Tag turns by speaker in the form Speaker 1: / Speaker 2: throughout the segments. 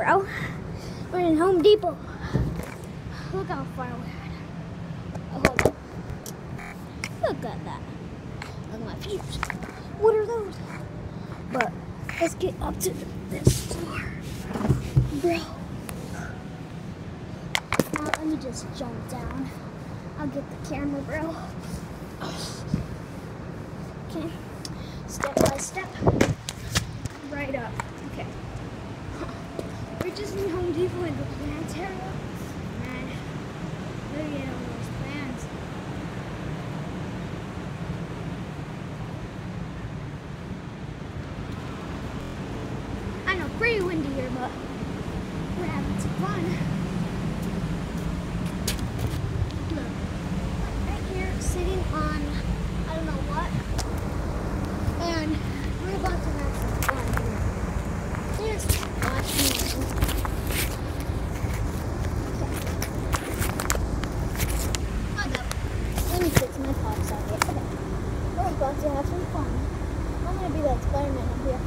Speaker 1: bro. We're in Home Depot. Look how far we're at. Oh. Look at that. Look at my peeps. What are those? But let's get up to this floor. Bro. Now let me just jump down. I'll get the camera, bro. Okay. Step by step. Right up. Okay. We're just in Home Depot in the plants area. Man, look at those plants. I know, pretty windy here, but we're having some fun. Look, right here, sitting on, I don't know what, and we're about to have some fun here. Just watch me. Hold up. Let me fix my pop socket. Okay. We're about to have some fun. I'm gonna be that Spider-Man up here.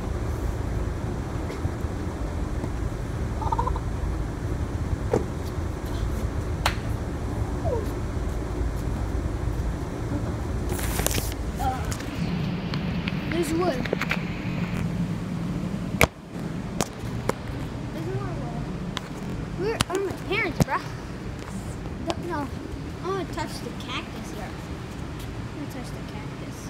Speaker 1: Uh, There's wood. There's more wood. Where are my parents, bruh? No. I want oh, to touch the cactus here. I'm going to touch the cactus.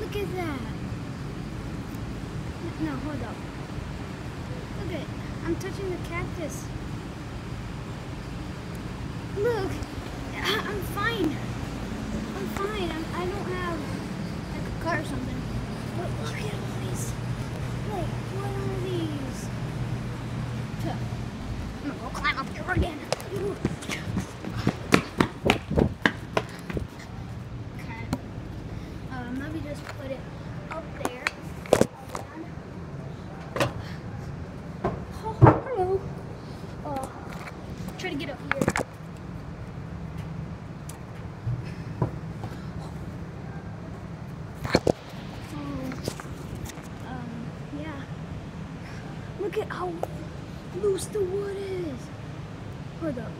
Speaker 1: Look at that. No, hold up. Look at I'm touching the cactus. Look, I'm fine. I'm fine. I'm, I don't have like a car or something. But look at all these. Me just put it up there. Oh, hello. Uh, try to get up here. Oh, um, yeah. Look at how loose the wood is. Hold up.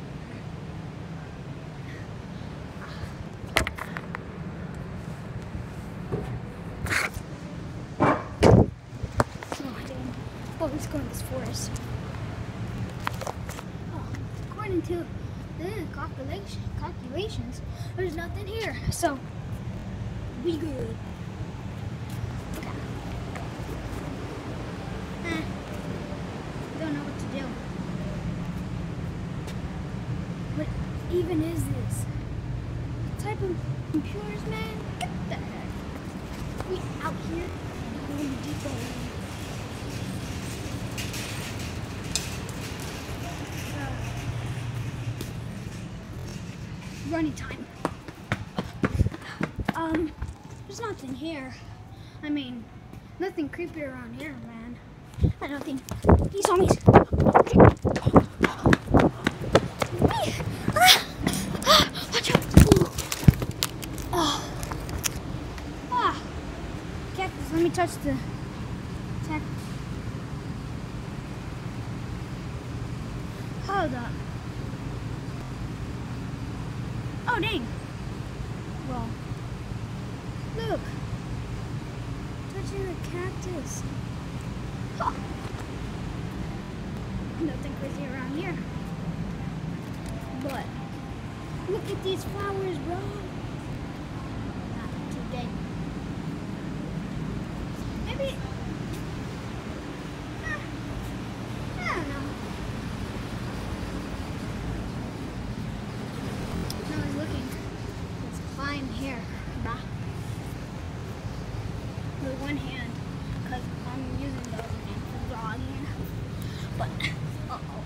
Speaker 1: Oh, damn. Oh, let's go in this forest. Oh, according to the calculation, calculations, there's nothing here. So, we good. Eh, don't know what to do. What even is this? What type of computers, man? Get the heck. We out here Depot. Running time. Um, there's nothing here. I mean, nothing creepy around here, man. I don't think these! Ah! Watch out! Oh. Ah. Cactus, let me touch the cactus. Hold up. Oh, dang. Well, look. Touching the cactus. Huh. Nothing crazy around here. But look at these flowers, bro. Not today. Maybe. uh, I don't know. No one's looking. It's fine here, bruh. With one hand, because I'm using the other hand for vlogging. But, uh-oh.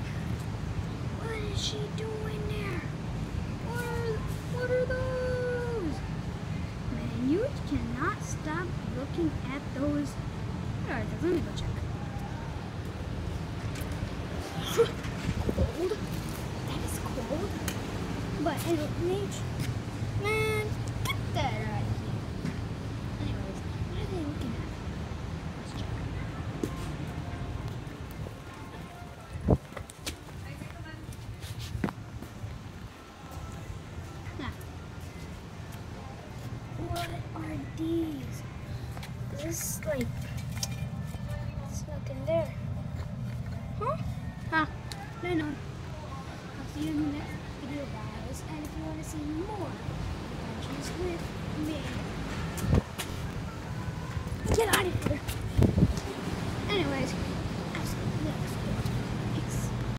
Speaker 1: What is she doing there? What are, what are those? Man, you cannot stop looking at those. What are those? Let me go check. cold. That is cold. But in nature, man, get that out It's like, it's nothing there. Huh?
Speaker 2: Ah, no, no. I'll see you in the next video, guys. And if you want to see more